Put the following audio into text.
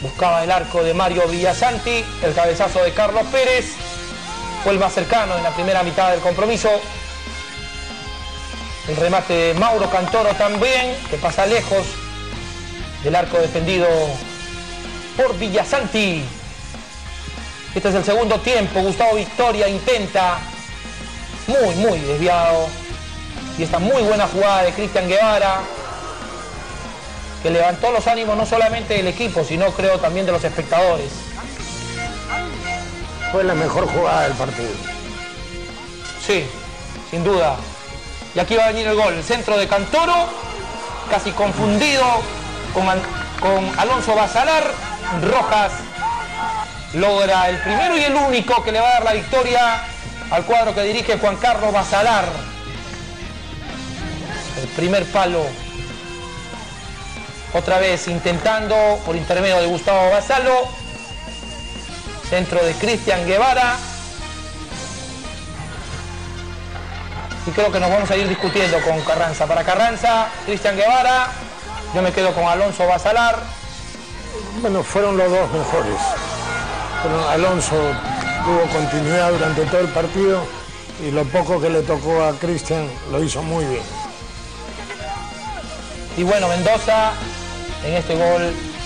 Buscaba el arco de Mario Villasanti, el cabezazo de Carlos Pérez. Fue el más cercano en la primera mitad del compromiso. El remate de Mauro Cantoro también, que pasa lejos del arco defendido por Villasanti. Este es el segundo tiempo. Gustavo Victoria intenta muy, muy desviado. Y esta muy buena jugada de Cristian Guevara, que levantó los ánimos no solamente del equipo, sino creo también de los espectadores. Fue la mejor jugada del partido. Sí, sin duda. Y aquí va a venir el gol. El centro de Cantoro, casi confundido con, con Alonso Basalar. Rojas logra el primero y el único que le va a dar la victoria al cuadro que dirige Juan Carlos Basalar. El primer palo. Otra vez intentando por intermedio de Gustavo Basalo. Centro de Cristian Guevara. Y creo que nos vamos a ir discutiendo con Carranza. Para Carranza, Cristian Guevara. Yo me quedo con Alonso Basalar. Bueno, fueron los dos mejores. Pero Alonso tuvo continuidad durante todo el partido y lo poco que le tocó a Cristian lo hizo muy bien. Y bueno, Mendoza en este gol